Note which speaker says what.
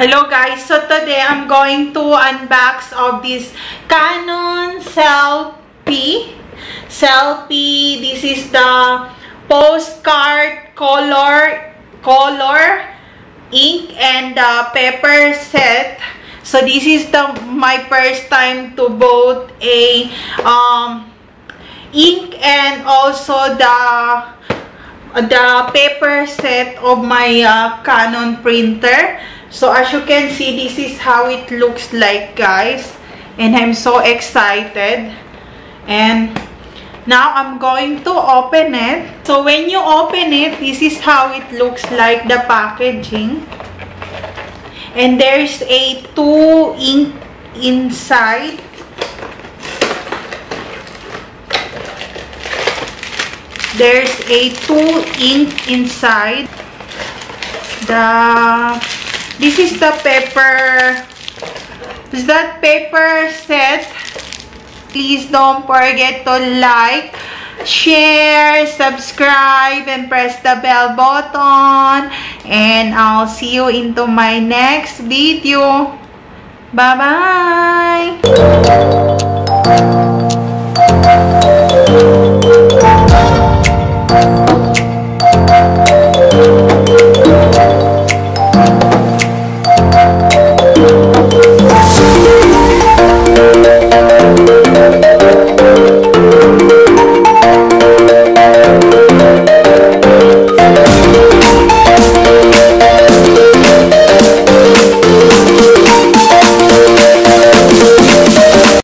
Speaker 1: Hello guys, so today I'm going to unbox of this Canon Selfie. Selfie, this is the postcard color, color, ink, and the paper set. So this is the my first time to both a um, ink and also the the paper set of my uh, Canon printer. So as you can see, this is how it looks like guys. And I'm so excited. And now I'm going to open it. So when you open it, this is how it looks like the packaging. And there's a two ink inside. There's a two ink inside. The this is the paper. Is that paper set? Please don't forget to like, share, subscribe, and press the bell button. And I'll see you into my next video. Bye-bye!